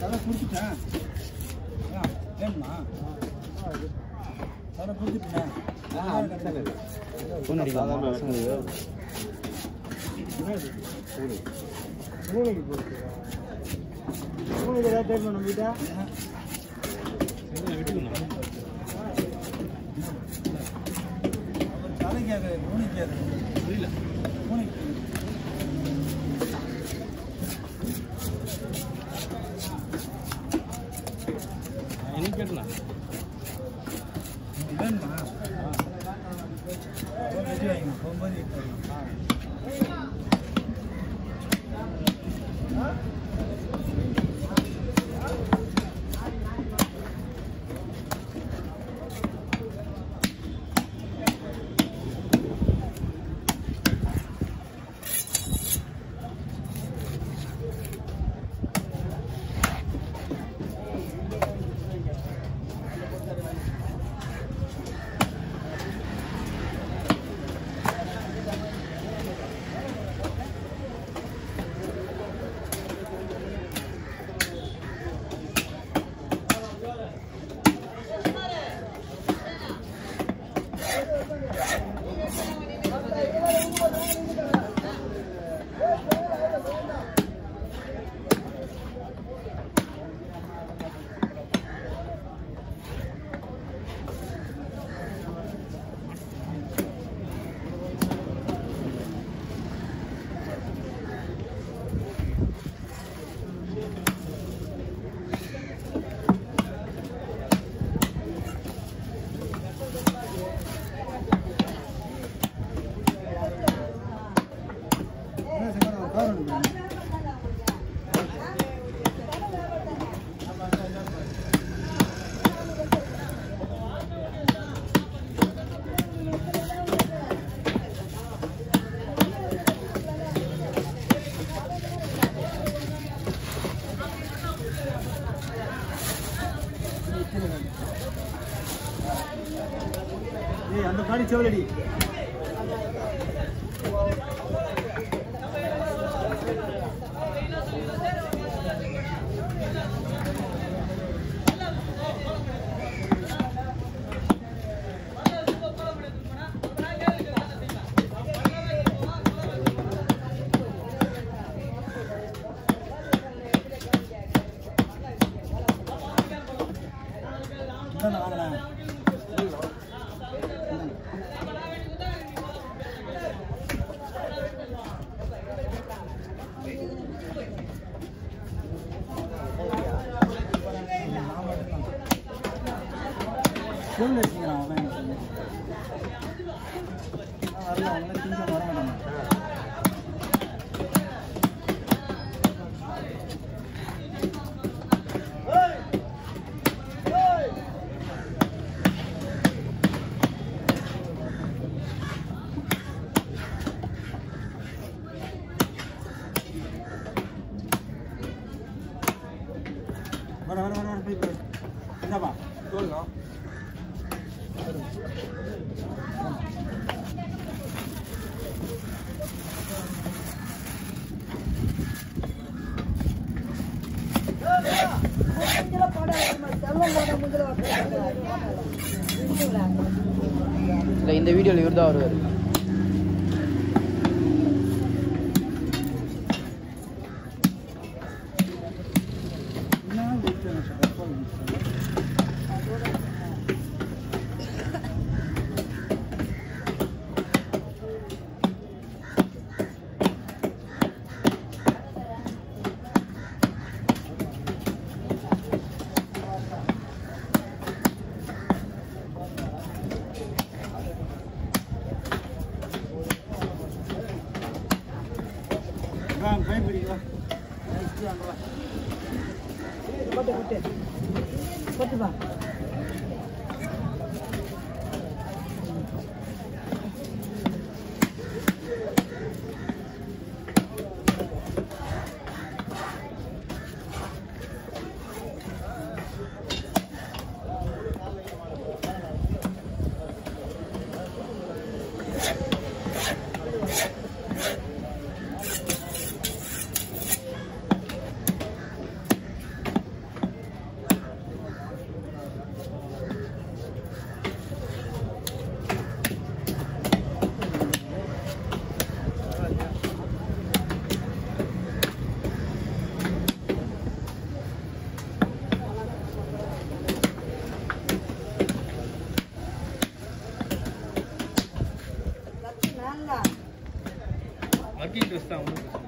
தலை குடிச்சிட்டேன். ஆ, வேணுமா தலை பசங்களுக்கு மூளைக்கு போட்டு மூளைக்கு ஏதாவது டைப் பண்ண போயிட்டா தலைக்கு அது மூளைக்கு அது புரியல. 愿意和我们的歌 ചോലടി வர வர வர போய் போய் என்னப்பா இல்லை இந்த வீடியோவில் இவர் தான் வருவார். போட்டு போட்டு போட்டு aqui que estamos.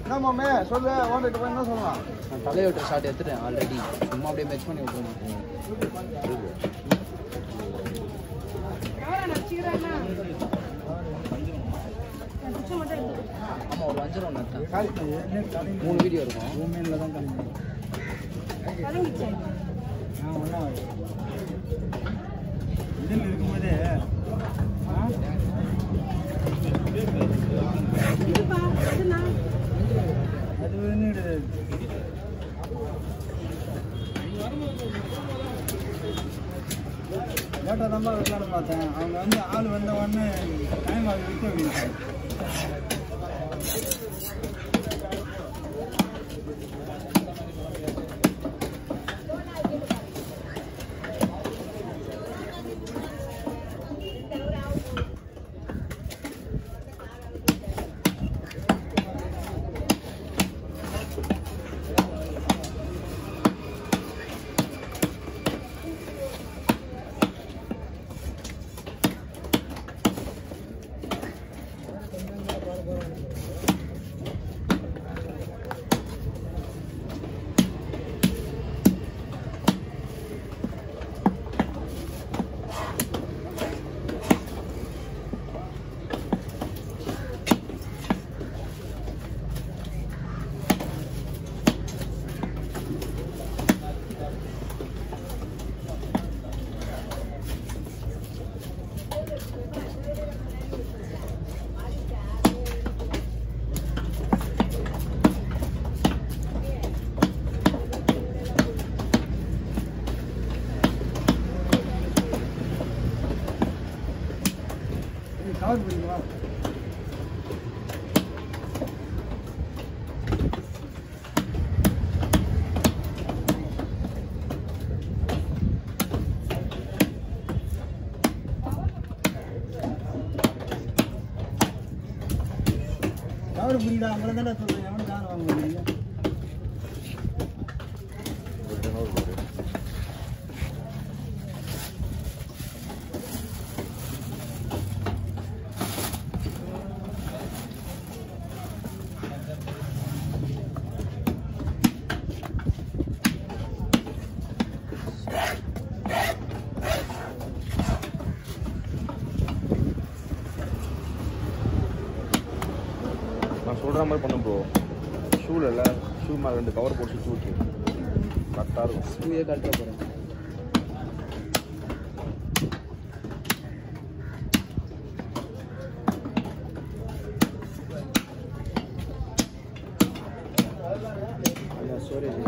என்னமாமே சொல்லு ஓண்டிட்டு போய் என்ன சொல்லலாம்? நான் ஷாட் எடுத்துட்டேன் ஆல்ரெடி சும்மா அப்படியே மெச் பண்ணி விட்டுருந்தேன் ஆமாம் ஒரு வஞ்சரம் நட்டேன் மூணு வீடியோ இருக்கும். ரூமேனில் தான் கலந்து ஆ ஒன்றா இதில் இருக்கும்போதே ஆ அது வந்து லேட்டாக தான் வைக்கலான்னு பார்த்தேன். அவங்க வந்து ஆள் வந்த உடனே டைம் ஆகி விற்க வைக்கிறாங்க கவர் புரியல சொல்கிற மாதிரி பண்ண ப்ரோ ஷூவில் இல்லை ஷூ மேலே ரெண்டு கவர் போட்டு சுற்றி விட்டு. கரெக்டாக இருக்கும். ஸ்கூலே கழட்ட போகிறேன் ஸ்டோரேஜ்